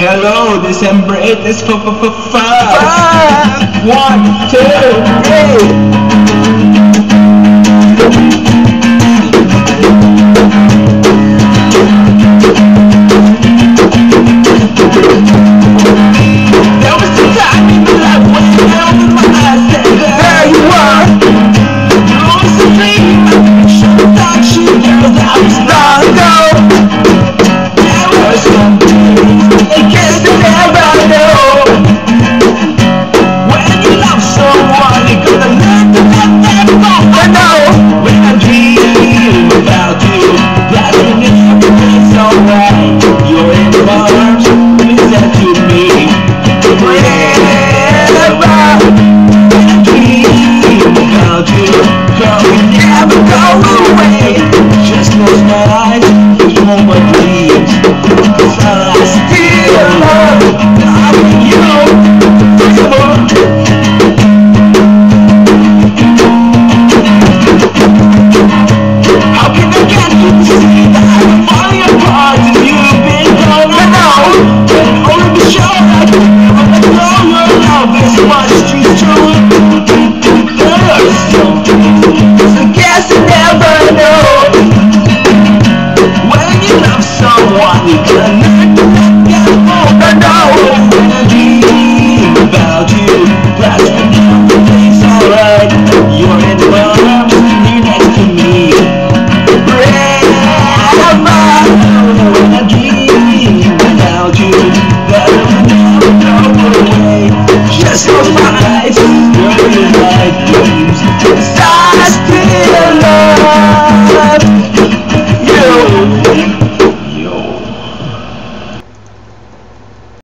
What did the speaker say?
Hello, December 8th is f f f fun. One, two, three. someone you cannot let go And always I dream about you That's the count of days alright. You're in my arms you're next to me. I dream you I'll away. Just close my eyes, girl, you like